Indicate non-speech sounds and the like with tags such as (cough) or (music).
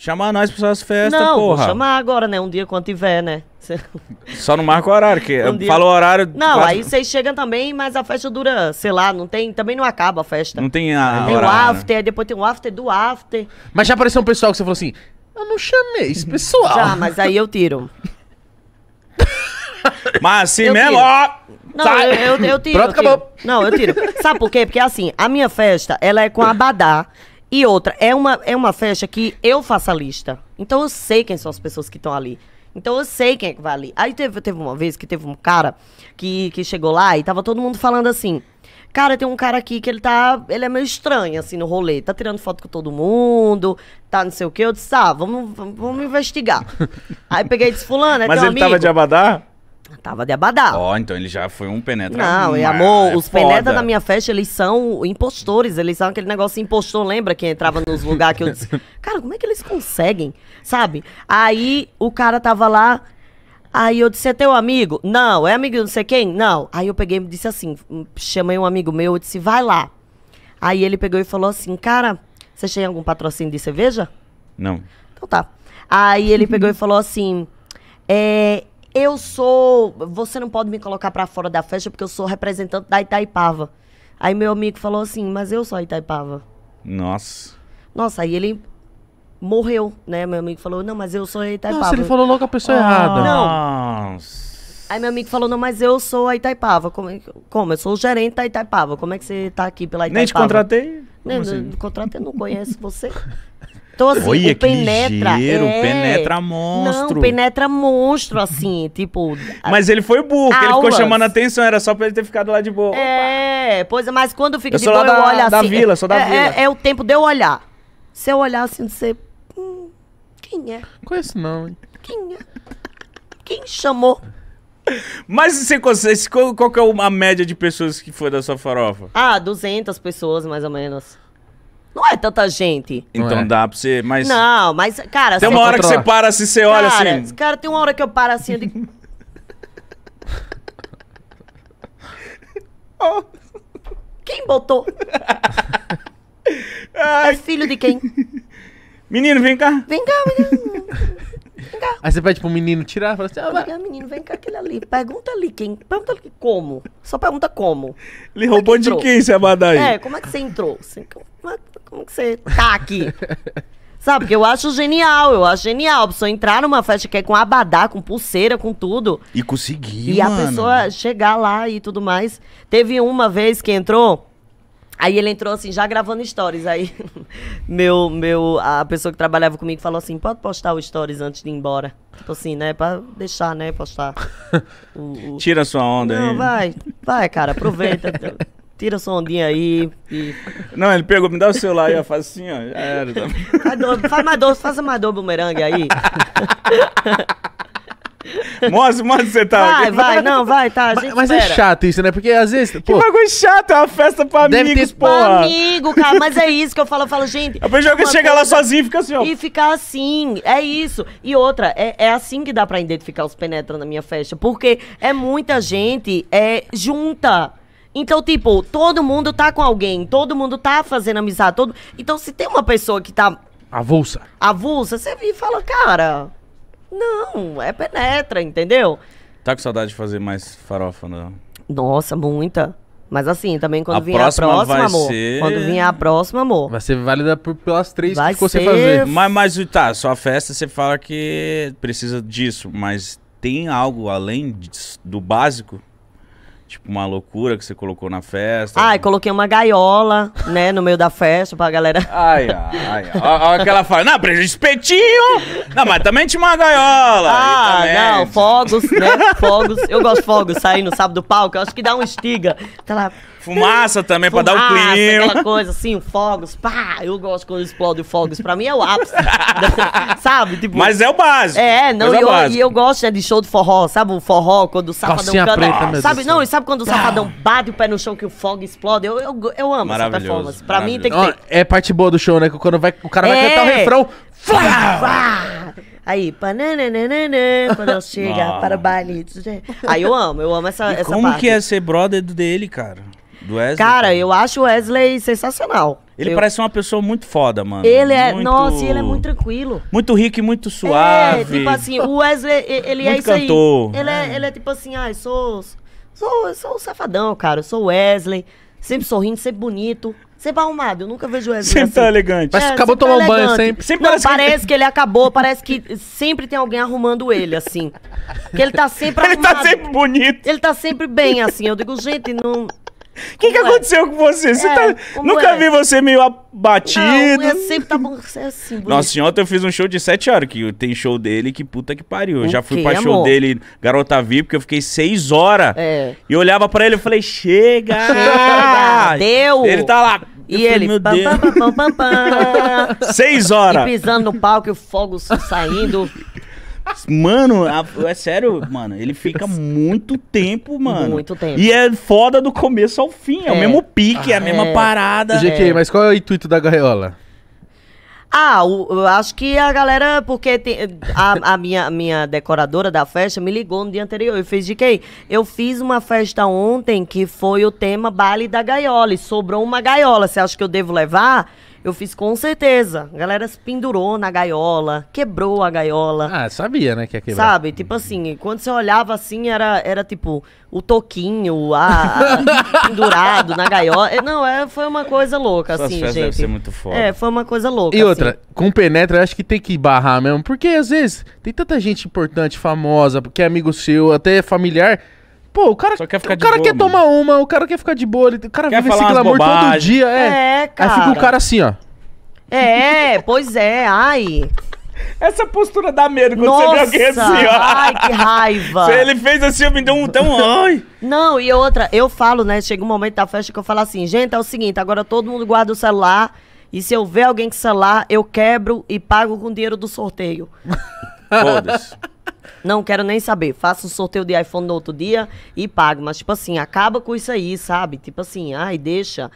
Chamar nós pra suas festas, não, porra. vou chamar agora, né? Um dia quando tiver, né? Cê- (laughs) Só não marca o horário, que (laughs) Um dia- falou o horário. Não, quase- aí vocês chegam também, mas a festa dura, sei lá, não tem, também não acaba a festa. Não tem a. tem o horário, né? after, aí depois tem o after do after. Mas já apareceu um pessoal que você falou assim: eu não chamei esse pessoal. Já, mas aí eu tiro. (laughs) Mas assim mesmo, tiro. ó. Não, eu, eu, eu tiro. Pronto, eu tiro. acabou. Não, eu tiro. Sabe por quê? Porque assim, a minha festa, ela é com abadá. E outra, é uma, é uma festa que eu faço a lista. Então eu sei quem são as pessoas que estão ali. Então eu sei quem é que vai ali. Aí teve, teve uma vez que teve um cara que, que chegou lá e tava todo mundo falando assim. Cara, tem um cara aqui que ele tá. Ele é meio estranho, assim, no rolê. Tá tirando foto com todo mundo, tá não sei o quê. Eu disse, tá, vamos, vamos, vamos investigar. (laughs) Aí peguei e disse, fulano, é Mas ele tava amigo? de abadá? Tava de abadá. Ó, então ele já foi um penetra. Não, e Ah, amor, é os foda. penetras da minha festa, eles são impostores, eles são aquele negócio impostor, lembra que entrava nos lugares que eu disse, (laughs) cara, como é que eles conseguem, sabe? Aí o cara tava lá, aí eu disse, é teu amigo? Não, é amigo de não sei quem? Não. Aí eu peguei e disse assim, chamei um amigo meu, eu disse, vai lá. Aí ele pegou e falou assim, cara, você tem algum patrocínio de cerveja? Não. Então tá. Aí ele pegou e falou assim: é, Eu sou. Você não pode me colocar pra fora da festa porque eu sou representante da Itaipava. Aí meu amigo falou assim: Mas eu sou a Itaipava. Nossa. Nossa, aí ele morreu, né? Meu amigo falou: Não, mas eu sou a Itaipava. Nossa, ele falou logo a pessoa errada. Nossa. Aí meu amigo falou: Não, mas eu sou a Itaipava. Como, como? Eu sou o gerente da Itaipava. Como é que você tá aqui pela Itaipava? Nem te contratei. Nem, assim? eu não conheço você. (laughs) Então, assim, Olha o que penetra. ligeiro, é... penetra monstro. Não, penetra monstro, assim, tipo. Mas ele foi burro, porque ele ficou chamando a atenção, era só pra ele ter ficado lá de boa. É, pois é, mas quando fica Eu de boa, lá eu da- olho assim. da vila, sou da é, vila. É, é o tempo de eu olhar. Se eu olhar assim, você. Hum, quem é? Não conheço, não, hein? Quem é? Quem chamou? Mas você consegue, qual, qual que é a média de pessoas que foi da sua farofa? Ah, 200 pessoas, mais ou menos. Não é tanta gente. Então é. dá pra você, mas... Não, mas, cara, Tem uma hora que você para assim, você olha cara, assim... Cara, tem uma hora que eu paro assim, eu digo. Oh, (laughs) quem botou? É filho de quem? Menino, vem cá. Vem cá, menino. Aí você pede pro menino tirar, fala assim, ah, vai. Vem cá, menino, vem cá, aquele ali. Pergunta ali quem. Pergunta ali como. Só pergunta como. Ele roubou que de entrou? quem esse abadá aí? É, como é que você entrou? Você- como, é- como que você tá aqui? (laughs) Sabe, porque eu acho genial, eu acho genial. A pessoa entrar numa festa que é com abadá, com pulseira, com tudo. E consegui, E a mano. pessoa chegar lá e tudo mais. Teve uma vez que entrou. Aí ele entrou assim, já gravando stories. Aí (laughs) meu, meu, a pessoa que trabalhava comigo falou assim: pode postar o stories antes de ir embora. Tipo assim, né? Pra deixar, né? Postar. (laughs) O, o- Tira sua onda Não, aí. vai, vai, cara, aproveita. Tira sua ondinha aí e. Não, ele pegou, me dá o celular aí, ó, faz assim, ó. Já era. tá? Faz, do, faz mais doce, faça mais doce bumerangue aí. (laughs) Mostra, mostra que você tá. Vai, Que vai, não, vai, tá. A gente Mas é chato isso, né? Porque às vezes, Que pô, bagulho chato, é uma festa pra Deve amigos, porra. Amigo, cara, mas é isso que eu falo. Eu falo, gente. A pessoa que chega lá sozinho e fica assim, ó. E ficar assim, é isso. E outra, é, é assim que dá pra identificar os penetras na minha festa. Porque é muita gente é, junta. Então, tipo, todo mundo tá com alguém, todo mundo tá fazendo amizade. Todo... Então, se tem uma pessoa que tá avulsa. avulsa, você vira e fala, cara, não, é penetra, entendeu? Tá com saudade de fazer mais farofa, não? Nossa, muita. Mas assim, também quando A vier próxima a próxima, vai amor. ser- Quando vier a próxima, amor. Vai ser válida por, pelas três Vai que você ser- fazer. Mas, mas tá, sua festa você fala que precisa disso, mas tem algo além disso- do básico? Tipo uma loucura que você colocou na festa? Ai, coloquei uma gaiola, né, no meio da festa pra galera. Ai, ai, ai. Ó que ela fala, não, pra espetinho! Não, mas também tinha uma gaiola. Ah, não, fogos, né? Fogos. Eu gosto de fogos saindo, sabe, do palco. Eu acho que dá um estiga. Tá lá. Fumaça também, pra dar o fumaça, clima. Aquela coisa assim, fogos. Pá, eu gosto quando explode fogos. Pra mim é o ápice. (laughs) sabe? Tipo. Mas é o básico. É, não, coisa e eu, básica. e eu gosto né, de show de forró, sabe o forró, quando o safadão Calcinha canta. preta, sabe, não, céu. Sabe quando o safadão bate o pé no chão que o fogo explode? Eu, eu, eu amo essa Maravilhoso, performance. Pra mim tem que ter. é parte boa do show, né? Que quando vai, o cara vai É. cantar o refrão. Flá! Vá! Aí, pananana, quando ela chega para o baile. Aí eu amo, eu amo essa, E essa como parte. que é ser brother dele, cara? Do Wesley? Cara, eu acho o Wesley sensacional. Ele Eu- parece uma pessoa muito foda, mano. Ele é. Muito- Nossa, e ele é muito tranquilo. Muito rico e muito suave. É, tipo assim, o Wesley, ele é Muito isso cantor. aí. Ele é, ele é tipo assim, ah, eu sou. Sou, eu sou um safadão, cara. Eu sou Wesley. Sempre sorrindo, sempre bonito. Sempre arrumado. Eu nunca vejo o Wesley Sempre tá assim. elegante. Mas É, acabou de tomar um banho sempre. Sempre Não, parece parece, que- que... ele acabou, parece que sempre tem alguém arrumando ele, assim. Que ele tá sempre (laughs) Ele arrumado. tá sempre bonito. Ele tá sempre bem, assim. Eu digo, gente, não. O que, que é? aconteceu com você? Você É, tá- Nunca é? vi você meio abatido. Não, é sempre. É assim, bonito. Nossa, ontem eu fiz um show de 7 horas, que tem show dele que puta que pariu. Eu já fui quê, pra show amor? dele, Garota VIP, porque eu fiquei 6 horas. É. E eu olhava pra ele e falei, chega! Chega, deu! Ele tá lá. E Eu falei, ele. meu pam, Deus. pam, pam, pam, pam. (laughs) 6 E horas. pisando no palco e o fogo saindo. Mano, a- é sério, mano. Ele fica (laughs) muito tempo, mano. Muito tempo. E é foda do começo ao fim. É, o É. mesmo pique, é a mesma É. parada. GQ, mas qual é o intuito da gaiola? Ah, o- eu acho que a galera, porque tem- a, a minha, minha decoradora da festa me ligou no dia anterior e fez de que eu fiz uma festa ontem que foi o tema baile da gaiola e sobrou uma gaiola. Você acha que eu devo levar? Eu fiz com certeza. A galera se pendurou na gaiola, quebrou a gaiola. Ah, sabia, né, que ia quebrar. Sabe? Tipo assim, quando você olhava assim, era, era tipo o toquinho, a, a- (laughs) pendurado na gaiola. É, Não, é, foi uma coisa louca, Suas assim, gente. devem ser muito foda. É, foi uma coisa louca. E assim. outra, com penetra, eu acho que tem que barrar mesmo. Porque às vezes tem tanta gente importante, famosa, que é amigo seu, até familiar. Pô, o cara, Só quer ficar o cara boa, quer mano. tomar uma, o cara quer ficar de boa. ele- O cara Quer vive esse glamour todo dia. É, É, Aí fica o cara. cara assim, ó. É, pois é, ai. Essa postura dá medo quando você vê Nossa, alguém assim, ó. ai, que raiva. Se ele fez assim, eu me deu um tão. Ai. Não, e outra, eu falo, né? Chega um momento da festa que eu falo assim, gente, é o seguinte, agora todo mundo guarda o celular. E se eu ver alguém com celular, eu quebro e pago com o dinheiro do sorteio. Foda-se. Não quero nem saber. Faço um sorteio de iPhone no outro dia e pago. Mas, tipo assim, acaba com isso aí, sabe? Tipo assim, ai, deixa.